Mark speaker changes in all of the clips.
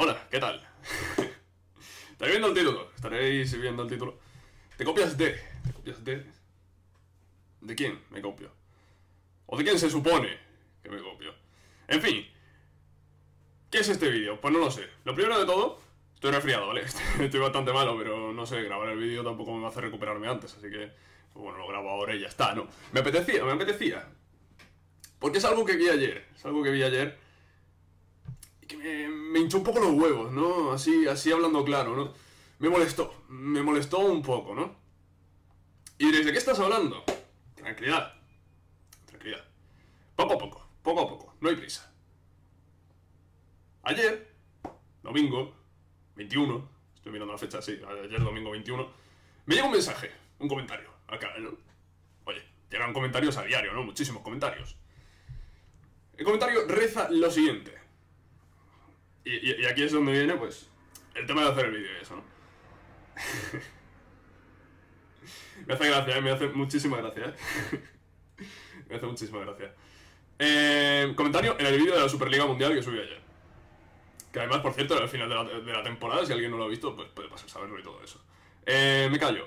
Speaker 1: Hola, ¿qué tal? Estaréis viendo el título, estaréis viendo el título. Te copias de... ¿Te copias de...? ¿De quién me copio? ¿O de quién se supone que me copio? En fin. ¿Qué es este vídeo? Pues no lo sé. Lo primero de todo, estoy resfriado, ¿vale? Estoy bastante malo, pero no sé, grabar el vídeo tampoco me hace recuperarme antes, así que... Pues bueno, lo grabo ahora y ya está, ¿no? Me apetecía, me apetecía. Porque es algo que vi ayer, es algo que vi ayer y que me, me hinchó un poco los huevos, ¿no? Así, así hablando claro, ¿no? Me molestó, me molestó un poco, ¿no? Y diréis, ¿de qué estás hablando? Tranquilidad, tranquilidad. Poco a poco, poco a poco, no hay prisa. Ayer, domingo, 21, estoy mirando la fecha, sí, ayer domingo 21, me llega un mensaje, un comentario, acá, ¿no? Oye, llegan comentarios a diario, ¿no? Muchísimos comentarios. El comentario reza lo siguiente. Y, aquí es donde viene, pues, el tema de hacer el vídeo y eso, ¿no? me hace gracia, ¿eh? me hace muchísima gracia, ¿eh? me hace muchísima gracia. Eh, comentario en el vídeo de la Superliga Mundial que subí ayer. Que además, por cierto, era el final de la, temporada, si alguien no lo ha visto, pues puede pasar a verlo y todo eso. Eh, me callo.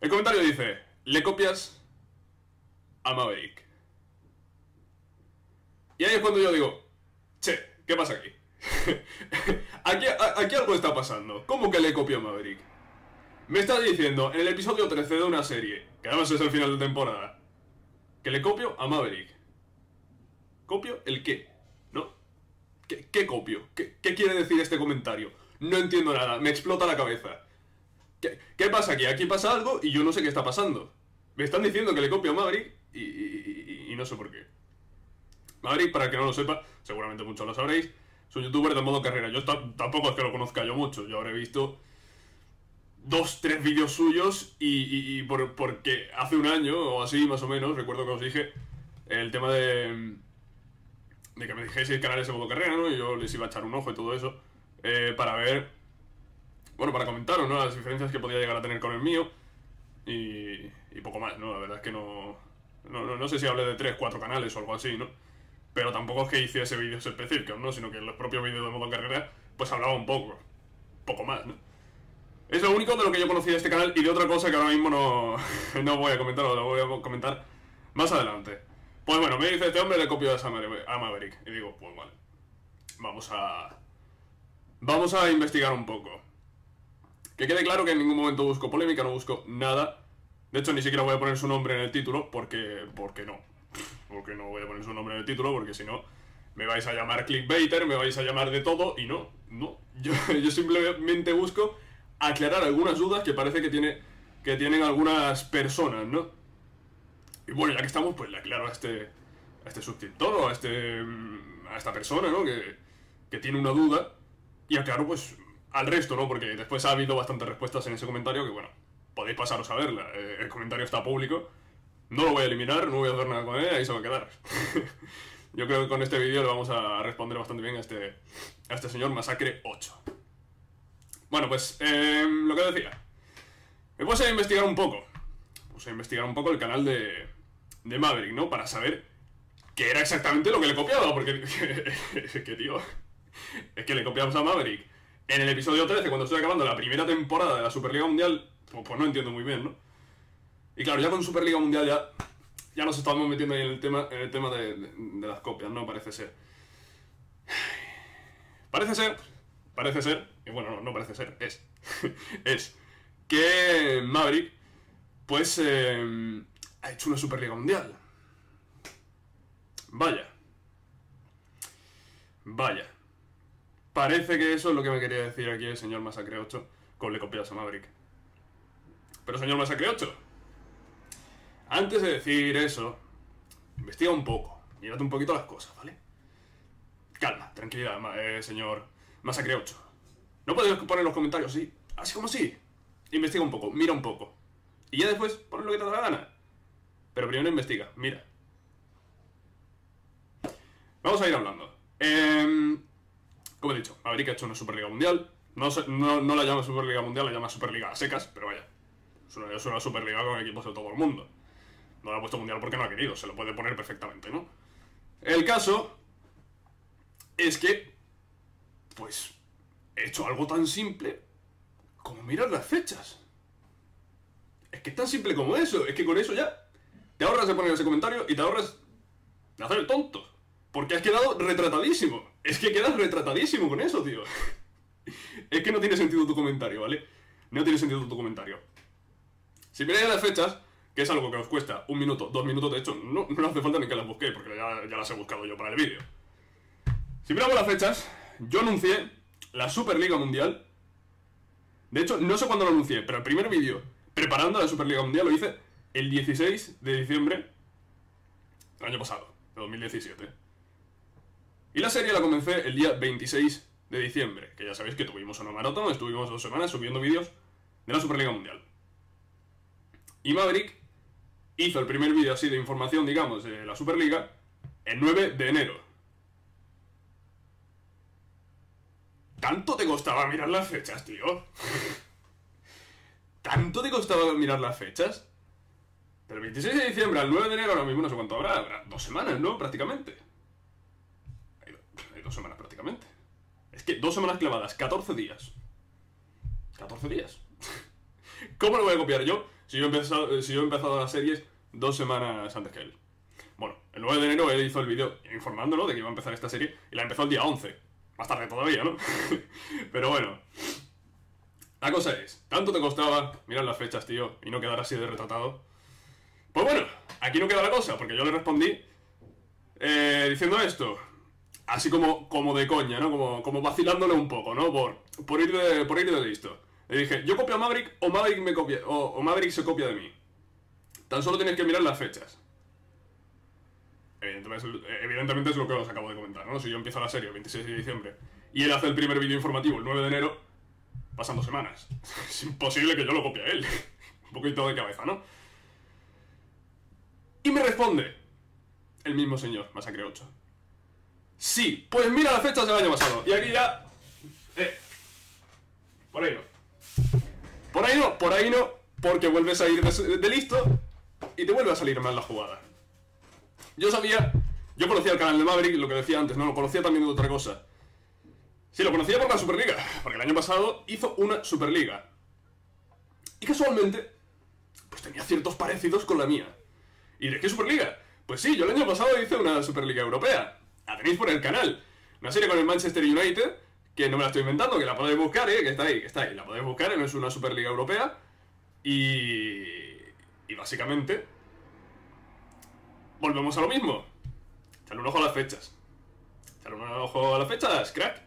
Speaker 1: El comentario dice, le copias a Maverick. Y ahí es cuando yo digo, che, ¿qué pasa aquí? aquí, aquí algo está pasando. ¿Cómo que le copio a Maverick? Me estás diciendo en el episodio 13 de una serie, que además es el final de temporada, que le copio a Maverick. ¿Copio el qué? ¿No? ¿Qué, copio? ¿Qué, quiere decir este comentario? No entiendo nada, me explota la cabeza. ¿Qué, pasa aquí? Aquí pasa algo y yo no sé qué está pasando. Me están diciendo que le copio a Maverick y, y- no sé por qué. Maverick, para que no lo sepa, seguramente muchos lo sabréis, un youtuber de modo carrera. Yo ta- tampoco es que lo conozca yo mucho, yo habré visto dos, tres vídeos suyos y, y- y por- porque hace un año o así más o menos, recuerdo que os dije el tema de, de que me dijese canales de modo carrera, ¿no? Y yo les iba a echar un ojo y todo eso eh, para ver, bueno, para comentaros, ¿no? Las diferencias que podía llegar a tener con el mío y, y poco más, ¿no? La verdad es que no, no, no, no sé si hablé de tres, cuatro canales o algo así, ¿no? Pero tampoco es que hiciese vídeos específicos, ¿no? Sino que en los propios vídeos de modo carrera, pues hablaba un poco, poco más, ¿no? Es lo único de lo que yo conocía de este canal y de otra cosa que ahora mismo no, no voy a comentar, o lo voy a comentar más adelante. Pues bueno, me dice este hombre le copio a Maverick. Y digo, pues vale. Vamos a... Vamos a investigar un poco. Que quede claro que en ningún momento busco polémica, no busco nada. De hecho, ni siquiera voy a poner su nombre en el título, porque... Porque no. Porque no voy a poner su nombre en el título, porque si no... Me vais a llamar clickbaiter, me vais a llamar de todo, y no, no. Yo, yo simplemente busco aclarar algunas dudas que parece que, tiene, que tienen algunas personas, ¿no? Y bueno, ya que estamos, pues le aclaro a este, a este suscriptor a, este, a esta persona, ¿no? Que, que tiene una duda. Y aclaro, pues, al resto, ¿no? Porque después ha habido bastantes respuestas en ese comentario que, bueno, podéis pasaros a verla. Eh, el comentario está público. No lo voy a eliminar, no voy a hacer nada con él, ahí se va a quedar. Yo creo que con este vídeo le vamos a responder bastante bien a este, a este señor Masacre 8. Bueno, pues, eh, lo que decía. Me puse a investigar un poco. Puse a investigar un poco el canal de, de Maverick, ¿no? Para saber qué era exactamente lo que le copiaba, porque... que tío... Es que le copiamos a Maverick. En el episodio 13, cuando estoy acabando la primera temporada de la Superliga Mundial, pues, pues no entiendo muy bien, ¿no? Y claro, ya con Superliga Mundial ya... Ya nos estamos metiendo ahí en el tema, en el tema de, las copias, ¿no? Parece ser. Parece ser, parece ser, y bueno, no, no parece ser, es, es que Maverick, pues, eh, ha hecho una Superliga Mundial. Vaya. Vaya. Parece que eso es lo que me quería decir aquí el señor Masacre 8 con le copias a Maverick. Pero señor Masacre 8, antes de decir eso, investiga un poco, mírate un poquito las cosas, ¿vale? Calma, tranquilidad, eh, señor Masacre 8. No puedes poner los comentarios así, así como así. Investiga un poco, mira un poco. Y ya después pones lo que te da la gana. Pero primero investiga, mira. Vamos a ir hablando. Em, como he dicho, Maverick ha hecho una Superliga Mundial. No, la llama Superliga Mundial, la llama Superliga a secas, pero vaya. Es una Superliga con equipos de todo el mundo. No la ha puesto Mundial porque no ha querido, se lo puede poner perfectamente, ¿no? El caso es que, pues, he hecho algo tan simple como mirar las fechas. Es que es tan simple como eso. Es que con eso ya te ahorras de poner ese comentario y te ahorras de hacer el tonto. Porque has quedado retratadísimo. Es que quedas retratadísimo con eso, tío. es que no tiene sentido tu comentario, ¿vale? No tiene sentido tu comentario. Si miráis las fechas, es algo que os cuesta un minuto, dos minutos, de hecho, no, no hace falta ni que las busquéis, porque ya, ya las he buscado yo para el vídeo. Si miramos las fechas, yo anuncié la Superliga Mundial. De hecho, no sé cuándo lo anuncié, pero el primer vídeo preparando la Superliga Mundial lo hice el 16 de diciembre del año pasado, de 2017. Y la serie la comencé el día 26 de diciembre, que ya sabéis que tuvimos una maratón, estuvimos dos semanas subiendo vídeos de la Superliga Mundial. Y Maverick hizo el primer vídeo así de información, digamos, de la Superliga el 9 de enero. ¿Tanto te costaba mirar las fechas, tío? ¿Tanto te costaba mirar las fechas? Del 26 de diciembre al 9 de enero ahora mismo no sé cuánto habrá, habrá dos semanas, ¿no? Prácticamente. Hay, dos semanas prácticamente. Es que dos semanas clavadas, 14 días. 14 días. ¿Cómo lo voy a copiar yo si yo he empezado, si yo he empezado las series dos semanas antes que él? Bueno, el 9 de enero él hizo el vídeo informándolo de que iba a empezar esta serie y la empezó el día 11. Más tarde todavía, ¿no? Pero bueno. La cosa es, ¿tanto te costaba mirar las fechas, tío, y no quedar así de retratado? Pues bueno, aquí no queda la cosa, porque yo le respondí eh, diciendo esto, así como, como de coña, ¿no? Como, como vacilándole un poco, ¿no? Por, por, ir de, por ir de listo. Le dije, yo copio a Maverick o Maverick, me copia, o, o Maverick se copia de mí. Tan solo tienes que mirar las fechas. Evidentemente, es lo que os acabo de comentar, ¿no? Si yo empiezo la serie el 26 de diciembre y él hace el primer vídeo informativo el 9 de enero, pasan dos semanas. Es imposible que yo lo copie a él. Un poquito de cabeza, ¿no? Y me responde el mismo señor, Masacre 8. Sí, pues mira las fechas del año pasado. Y aquí ya... Eh, por ahí no. Por ahí no, por ahí no, porque vuelves a ir de listo y te vuelve a salir mal la jugada. Yo sabía, yo conocía el canal de Maverick, lo que decía antes, no lo conocía también de otra cosa. Sí, lo conocía por la Superliga, porque el año pasado hizo una Superliga. Y casualmente, pues tenía ciertos parecidos con la mía. ¿Y de qué Superliga? Pues sí, yo el año pasado hice una Superliga Europea. La tenéis por el canal. Una serie con el Manchester United, que no me la estoy inventando, que la podéis buscar, ¿eh? que está ahí, que está ahí. La podéis buscar, no es una Superliga Europea. Y... Y básicamente... Volvemos a lo mismo. Echale un ojo a las fechas. Echale un ojo a las fechas, crack.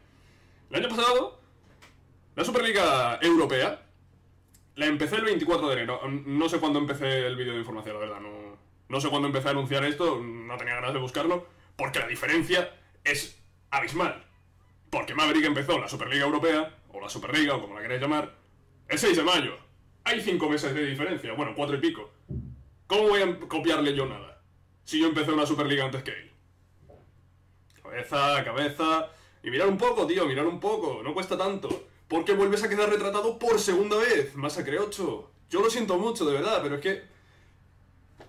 Speaker 1: El año pasado, la Superliga Europea la empecé el 24 de enero. No sé cuándo empecé el vídeo de información, la verdad. No, no sé cuándo empecé a anunciar esto. No tenía ganas de buscarlo. Porque la diferencia es abismal. Porque Maverick empezó la Superliga Europea, o la Superliga, o como la queráis llamar, el 6 de mayo. Hay 5 meses de diferencia. Bueno, 4 y pico. ¿Cómo voy a copiarle yo nada? Si yo empecé una Superliga antes que él. Cabeza, cabeza... Y mirar un poco, tío, mirar un poco. No cuesta tanto. Porque vuelves a quedar retratado por segunda vez. Masacre 8. Yo lo siento mucho, de verdad, pero es que...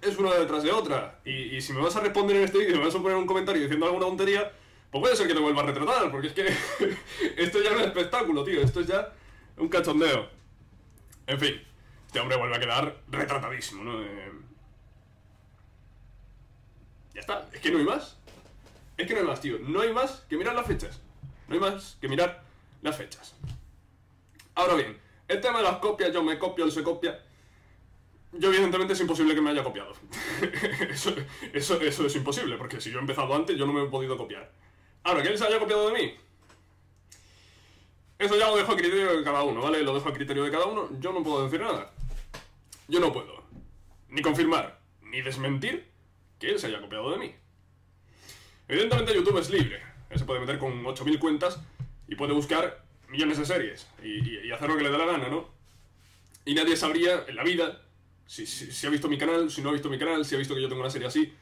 Speaker 1: Es una detrás de otra. Y, si me vas a responder en este vídeo, me vas a poner un comentario diciendo alguna tontería, pues puede ser que te vuelva a retratar, porque es que... esto ya es espectáculo, tío. Esto es ya un cachondeo. En fin. Este hombre vuelve a quedar retratadísimo, ¿no? Eh... Ya está. Es que no hay más. Es que no hay más, tío. No hay más que mirar las fechas. No hay más que mirar las fechas. Ahora bien, el tema de las copias, yo me copio, él se copia. Yo evidentemente es imposible que me haya copiado. eso, eso, eso es imposible, porque si yo he empezado antes, yo no me he podido copiar. Ahora, que él se haya copiado de mí. Eso ya lo dejo a criterio de cada uno, ¿vale? Lo dejo a criterio de cada uno. Yo no puedo decir nada. Yo no puedo ni confirmar ni desmentir que él se haya copiado de mí. Evidentemente YouTube es libre. Él se puede meter con 8.000 cuentas y puede buscar millones de series y, hacer lo que le dé la gana, ¿no? Y nadie sabría en la vida si, si, si, ha visto mi canal, si no ha visto mi canal, si ha visto que yo tengo una serie así.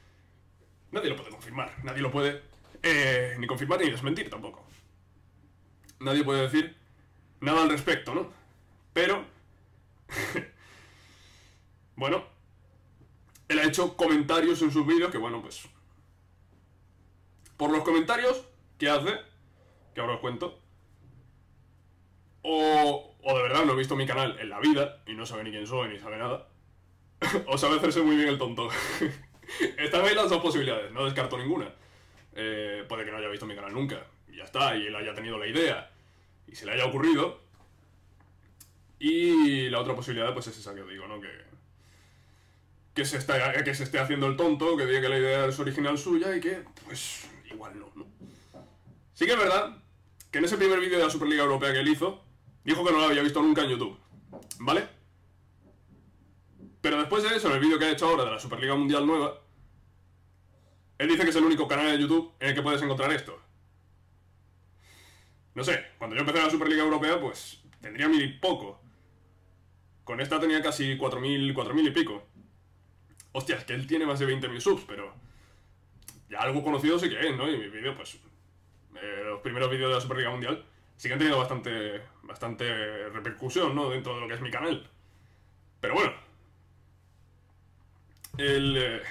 Speaker 1: Nadie lo puede confirmar, nadie lo puede eh, ni confirmar ni desmentir tampoco. Nadie puede decir nada al respecto, ¿no? Pero... bueno, él ha hecho comentarios en sus vídeos que, bueno, pues... Por los comentarios que hace, que ahora os cuento, O, o de verdad no he visto mi canal en la vida y no sabe ni quién soy ni sabe nada. o sabe hacerse muy bien el tonto. Están ahí las dos posibilidades, no descarto ninguna. Eh, puede que no haya visto mi canal nunca, y ya está, y él haya tenido la idea, y se le haya ocurrido. Y la otra posibilidad, pues es esa que os digo, ¿no? Que, que, se está, que se esté haciendo el tonto, que diga que la idea es original suya y que, pues, igual no, ¿no? Sí que es verdad que en ese primer vídeo de la Superliga Europea que él hizo, dijo que no lo había visto nunca en YouTube, ¿vale? Pero después de eso, en el vídeo que ha hecho ahora de la Superliga Mundial Nueva, él dice que es el único canal de YouTube en el que puedes encontrar esto. No sé, cuando yo empecé la Superliga Europea, pues tendría mil y poco. Con esta tenía casi 4.000, 4.000 y pico. Hostia, es que él tiene más de 20.000 subs, pero... Ya algo conocido sí que es, ¿no? Y mi vídeo, pues... Eh, los primeros vídeos de la Superliga Mundial sí que han tenido bastante, bastante repercusión, ¿no? Dentro de lo que es mi canal. Pero bueno, él, eh,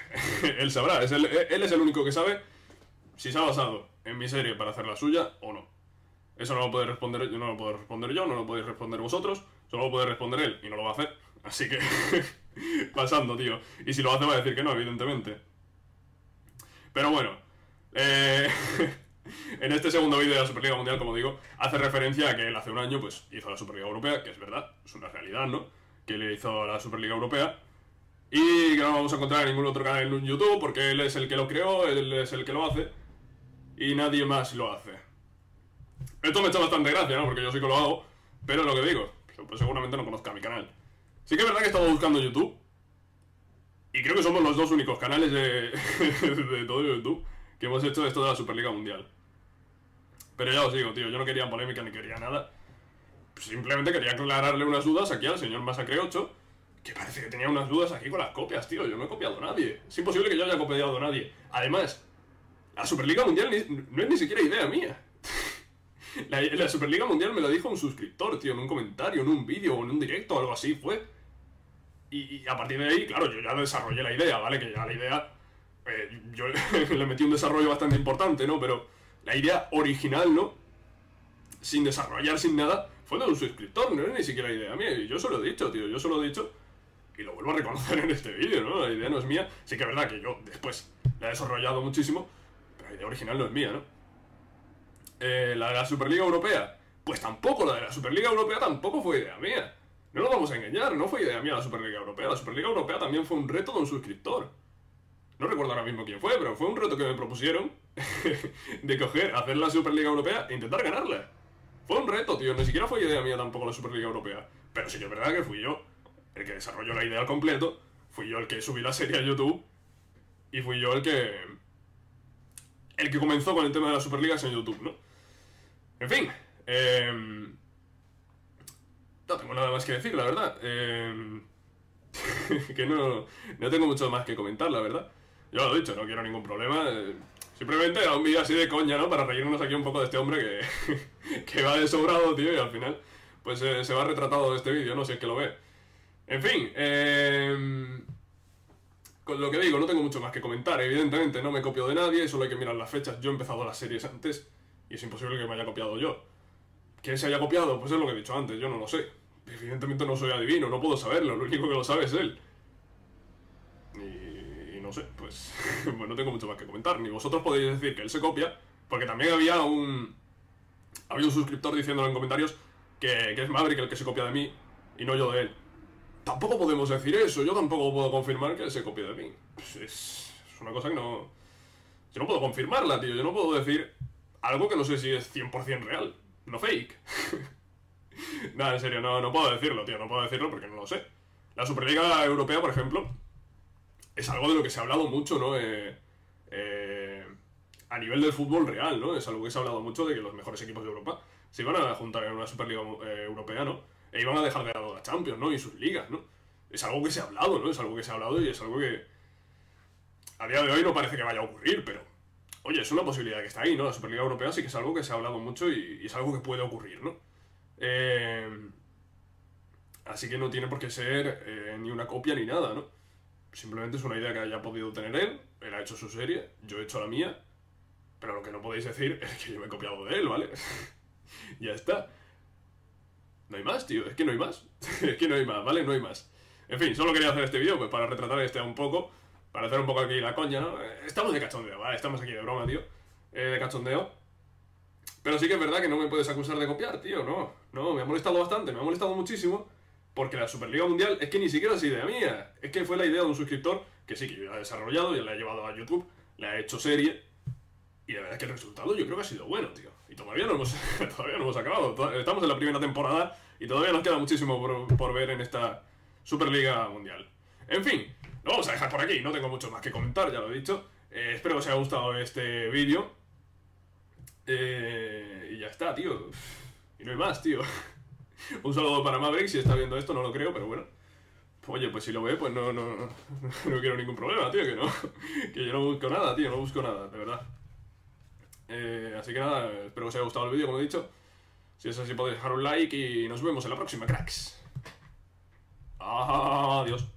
Speaker 1: él sabrá, él es el único que sabe si se ha basado en mi serie para hacer la suya o no. Eso no lo puede responder yo, no lo puedo responder yo, no lo podéis responder vosotros, solo lo puede responder él y no lo va a hacer. Así que, pasando, tío. Y si lo hace va a decir que no, evidentemente. Pero bueno, eh, en este segundo vídeo de la Superliga Mundial, como digo, hace referencia a que él hace un año pues hizo la Superliga Europea, que es verdad, es una realidad, ¿no? Que él hizo la Superliga Europea y que no vamos a encontrar en ningún otro canal en YouTube porque él es el que lo creó, él es el que lo hace y nadie más lo hace. Esto me echa bastante gracia, ¿no? Porque yo sí que lo hago, pero lo que digo, pues seguramente no conozca mi canal. Sí que es verdad que he estado buscando YouTube y creo que somos los dos únicos canales de, de todo YouTube que hemos hecho esto de la Superliga Mundial. Pero ya os digo, tío, yo no quería polémica ni quería nada. Simplemente quería aclararle unas dudas aquí al señor Masacre 8 que parece que tenía unas dudas aquí con las copias, tío. Yo no he copiado a nadie. Es imposible que yo haya copiado a nadie. Además, la Superliga Mundial no es ni siquiera idea mía. la, Superliga Mundial me lo dijo un suscriptor, tío, en un comentario, en un vídeo o en un directo algo así, fue. Y, a partir de ahí, claro, yo ya desarrollé la idea, ¿vale? Que ya la idea. Eh, yo le metí un desarrollo bastante importante, ¿no? Pero la idea original, ¿no? Sin desarrollar, sin nada, fue de un suscriptor, no es ni siquiera idea mía. Y yo se lo he dicho, tío, yo se lo he dicho y lo vuelvo a reconocer en este vídeo, ¿no? La idea no es mía. Sí que es verdad que yo después la he desarrollado muchísimo, pero la idea original no es mía, ¿no? Eh, la de la Superliga Europea, pues tampoco, la de la Superliga Europea tampoco fue idea mía. No lo vamos a engañar, no fue idea mía la Superliga Europea. La Superliga Europea también fue un reto de un suscriptor. No recuerdo ahora mismo quién fue, pero fue un reto que me propusieron de coger, hacer la Superliga Europea e intentar ganarla. Fue un reto, tío. Ni siquiera fue idea mía tampoco la Superliga Europea. Pero sí que es verdad que fui yo el que desarrolló la idea al completo, fui yo el que subí la serie a YouTube y fui yo el que. el que comenzó con el tema de las Superligas en YouTube, ¿no? En fin, em, no tengo nada más que decir, la verdad. Eh, que no, no tengo mucho más que comentar, la verdad. Yo lo he dicho, no quiero ningún problema. Eh, simplemente era un vídeo así de coña, ¿no? Para reírnos aquí un poco de este hombre que, que va de sobrado, tío, y al final, pues eh, se va retratado de este vídeo, no sé si es que lo ve. En fin, eh, con lo que digo, no tengo mucho más que comentar. Evidentemente no me copio de nadie, solo hay que mirar las fechas. Yo he empezado las series antes y es imposible que me haya copiado yo. ¿Quién se haya copiado? Pues es lo que he dicho antes, yo no lo sé. Evidentemente no soy adivino, no puedo saberlo, lo único que lo sabe es él. Y, no sé, pues, pues no tengo mucho más que comentar. Ni vosotros podéis decir que él se copia, porque también había un... Había un suscriptor diciéndolo en comentarios que, que es Maverick el que se copia de mí y no yo de él. Tampoco podemos decir eso, yo tampoco puedo confirmar que se copia de mí. Pues es, una cosa que no... Yo no puedo confirmarla, tío, yo no puedo decir algo que no sé si es 100% real, no fake. En serio, no, no puedo decirlo, tío, no puedo decirlo porque no lo sé. La Superliga Europea, por ejemplo, es algo de lo que se ha hablado mucho, ¿no? Eh, eh, a nivel del fútbol real, ¿no? Es algo que se ha hablado mucho de que los mejores equipos de Europa se iban a juntar en una Superliga eh, Europea, ¿no? e iban a dejar de lado la Champions, ¿no? Y sus ligas, ¿no? Es algo que se ha hablado, ¿no? Es algo que se ha hablado y es algo que a día de hoy no parece que vaya a ocurrir, pero oye, es una posibilidad que está ahí, ¿no? La Superliga Europea sí que es algo que se ha hablado mucho y, es algo que puede ocurrir, ¿no? Eh, así que no tiene por qué ser eh, ni una copia ni nada, ¿no? Simplemente es una idea que haya podido tener él, él ha hecho su serie, yo he hecho la mía, pero lo que no podéis decir es que yo me he copiado de él, ¿vale? ya está. No hay más, tío, es que no hay más. es que no hay más, ¿vale? No hay más. En fin, solo quería hacer este vídeo pues, para retratar este un poco, para hacer un poco aquí la coña, ¿no? Eh, Estamos de cachondeo, ¿vale? Estamos aquí de broma, tío. Eh, de cachondeo. Pero sí que es verdad que no me puedes acusar de copiar, tío, no. No, me ha molestado bastante, me ha molestado muchísimo. Porque la Superliga Mundial es que ni siquiera es idea mía. Es que fue la idea de un suscriptor que sí, que yo la he desarrollado, y la he llevado a YouTube, la he hecho serie. Y la verdad es que el resultado yo creo que ha sido bueno, tío. Y todavía no hemos, todavía no hemos acabado. Estamos en la primera temporada y todavía nos queda muchísimo por, por ver en esta Superliga Mundial. En fin, lo vamos a dejar por aquí. No tengo mucho más que comentar, ya lo he dicho. Eh, espero que os haya gustado este vídeo. Eh, y ya está, tío. Y no hay más, tío. Un saludo para Maverick, si está viendo esto, no lo creo, pero bueno. Oye, pues si lo ve, pues no, no, no, no quiero ningún problema, tío, que no. Que yo no busco nada, tío, no busco nada, de verdad. Eh, así que nada, espero que os haya gustado el vídeo, como he dicho. Si es así, podéis dejar un like y nos vemos en la próxima, cracks. Adiós.